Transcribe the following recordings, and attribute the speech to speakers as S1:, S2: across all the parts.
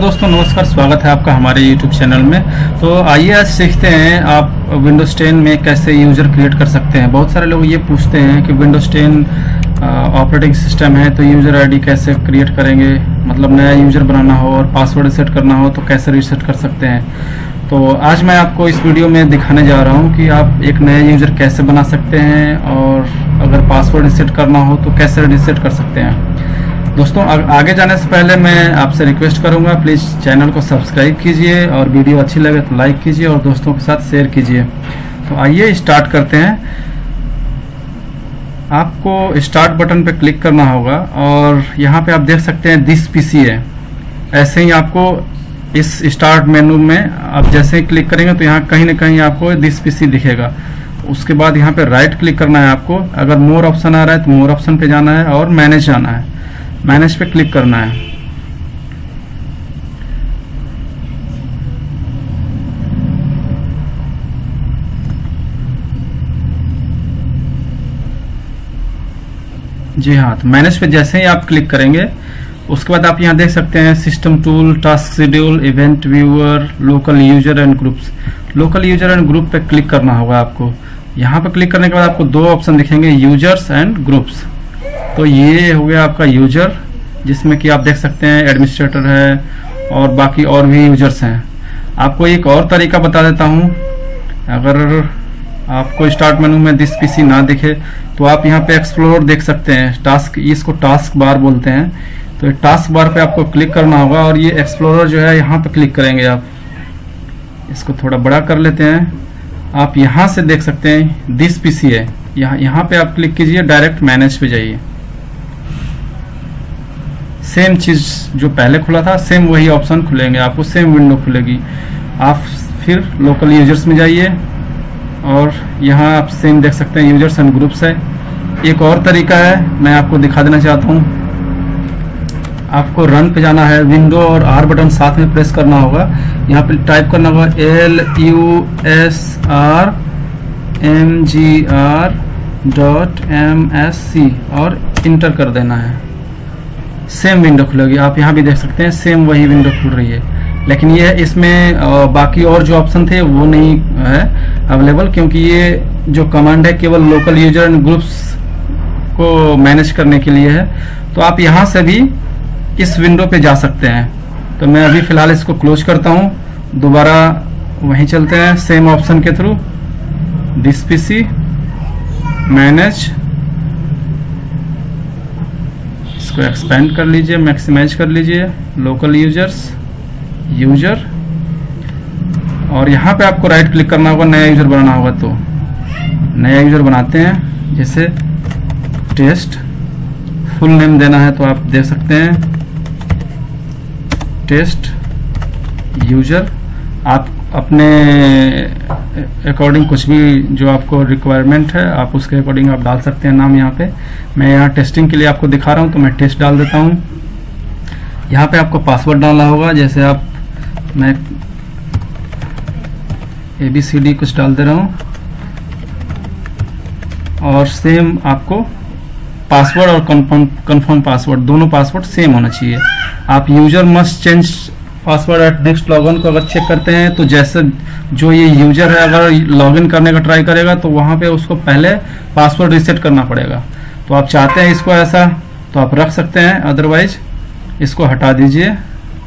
S1: दोस्तों, नमस्कार, स्वागत है आपका हमारे YouTube चैनल में। तो आइए आज सीखते हैं आप Windows 10 में कैसे यूज़र क्रिएट कर सकते हैं। बहुत सारे लोग ये पूछते हैं कि Windows 10 ऑपरेटिंग सिस्टम है तो यूज़र आईडी कैसे क्रिएट करेंगे? मतलब नया यूज़र बनाना हो और पासवर्ड सेट करना हो तो कैसे रीसेट कर सकते हैं? तो आज मैं आपको इस वीडियो में दिखाने जा रहा हूँ कि आप एक नया यूज़र कैसे बना सकते हैं और अगर पासवर्ड रिसेट करना हो तो कैसे रिसेट कर सकते हैं। दोस्तों, आगे जाने से पहले मैं आपसे रिक्वेस्ट करूँगा प्लीज़ चैनल को सब्सक्राइब कीजिए और वीडियो अच्छी लगे तो लाइक कीजिए और दोस्तों के साथ शेयर कीजिए। तो आइए स्टार्ट करते हैं। आपको स्टार्ट बटन पे क्लिक करना होगा और यहाँ पे आप देख सकते हैं दिस पीसी है। ऐसे ही आपको इस स्टार्ट मेनू में आप जैसे ही क्लिक करेंगे तो यहाँ कहीं ना कहीं आपको दिस पीसी दिखेगा। उसके बाद यहाँ पे राइट क्लिक करना है आपको। अगर मोर ऑप्शन आ रहा है तो मोर ऑप्शन पे जाना है और मैनेज जाना है। मैनेज पे क्लिक करना है। जी हाँ तो मैनेज पे जैसे ही आप क्लिक करेंगे, उसके बाद आप यहाँ देख सकते हैं system tool task schedule event viewer local user and groups local user and group पे क्लिक करना होगा आपको। यहाँ पे क्लिक करने के बाद आपको दो ऑप्शन दिखेंगे यूज़र्स एंड ग्रुप्स तो ये हो गया आपका यूज़र जिसमें कि आप देख सकते हैं एडमिनिस्ट्रेटर है और बाकी और भी यूज़र्स हैं। आपको एक और तरीका बता देता हूँ। अगर आपको स्टार्ट मेनू में दिस पीसी ना दिखे तो आप यहाँ पे एक्सप्लोर देख सकते हैं। टास्क इसको टास्क बार बोलते हैं। तो टास्क बार पे आपको क्लिक करना होगा और ये एक्सप्लोरर जो है यहाँ पे क्लिक करेंगे आप। इसको थोड़ा बड़ा कर लेते हैं। आप यहाँ से देख सकते हैं दिस पीसी है। यहाँ यहाँ पे आप क्लिक कीजिए डायरेक्ट मैनेज पे जाइए। सेम चीज़ जो पहले खुला था, सेम वही ऑप्शन खुलेंगे आपको, सेम विंडो खुलेगी। आप फिर लोकल यूज़र्स में जाइए और यहाँ आप सेम देख सकते हैं यूज़र्स एंड ग्रुप्स है। एक और तरीका है, मैं आपको दिखा देना चाहता हूँ। आपको रन पे जाना है विंडो और आर बटन साथ में प्रेस करना होगा। यहाँ पे टाइप करना होगा L U S R M G R dot M S C और इंटर कर देना है। सेम विंडो खुलेगी। आप यहाँ भी देख सकते हैं सेम वही विंडो खुल रही है। लेकिन ये इसमें बाकी और जो ऑप्शन थे, वो नहीं है अवेलेबल क्योंकि ये जो कमांड है केवल लोकल यूज़र एंड ग्रुप्स को मैनेज करने के लिए है। तो आप यहाँ से भी इस विंडो पे जा सकते हैं। तो मैं अभी फ़िलहाल इसको क्लोज करता हूँ। दोबारा वहीं चलते हैं सेम ऑप्शन के थ्रू डिस पीसी मैनेज इसको एक्सपेंड कर लीजिए मैक्सिमाइज कर लीजिए लोकल यूज़र्स यूज़र और यहाँ पे आपको राइट क्लिक करना होगा, नया यूज़र बनाना होगा तो। नया यूज़र बनाते हैं, जैसे टेस्ट फुल नेम देना है तो आप दे सकते हैं। टेस्ट यूज़र आप अपने अकॉर्डिंग कुछ भी जो आपको रिक्वायरमेंट है, आप उसके अकॉर्डिंग आप डाल सकते हैं नाम यहाँ पे। मैं यहाँ टेस्टिंग के लिए आपको दिखा रहा हूँ तो मैं टेस्ट डाल देता हूँ। यहाँ पे आपको पासवर्ड डालना होगा, जैसे आप, मैं ए बी सी डी कुछ डाल दे रहा हूँ। और सेम आपको पासवर्ड और कन्फर्म कन्फर्म पासवर्ड दोनों पासवर्ड सेम होना चाहिए। आप user must change password at next login को अगर चेक करते हैं तो जैसे जो ये यूज़र है, अगर लॉगिन करने का ट्राई करेगा तो वहाँ पे उसको पहले पासवर्ड रिसेट करना पड़ेगा। तो आप चाहते हैं इसको ऐसा तो आप रख सकते हैं अदरवाइज़ इसको हटा दीजिए।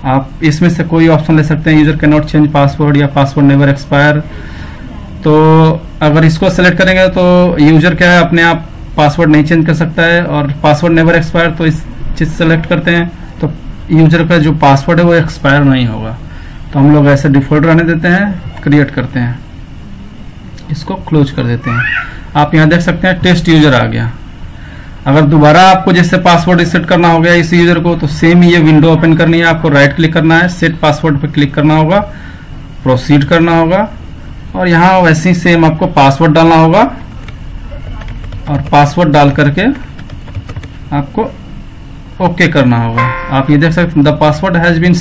S1: आप इसमें से कोई ऑप्शन ले सकते हैं user can not change password या पासवर्ड नेवर एक्सपायर तो अगर इसको सेलेक्ट करेंगे तो यूज़र क्या है, अपने आप पासवर्ड नहीं चेंज कर सकता है, और पासवर्ड नेवर एक्सपायर तो इस चीज़ सेलेक्ट करते हैं यूज़र का जो पासवर्ड है वो एक्सपायर नहीं होगा। तो हम लोग ऐसे डिफ़ॉल्ट रहने देते हैं क्रिएट करते हैं। इसको क्लोज कर देते हैं। आप यहाँ देख सकते हैं टेस्ट यूज़र आ गया। अगर दोबारा आपको जैसे पासवर्ड रिसेट करना हो गया इस यूज़र को तो सेम ये विंडो ओपन करनी है, आपको राइट क्लिक करना है सेट पासवर्ड पर क्लिक करना होगा प्रोसीड करना होगा, और यहाँ वैसे ही सेम आपको पासवर्ड डालना होगा, और पासवर्ड डाल करके आपको ओके करना होगा। आप ये देख सकते द पासवर्ड हैज़ बीन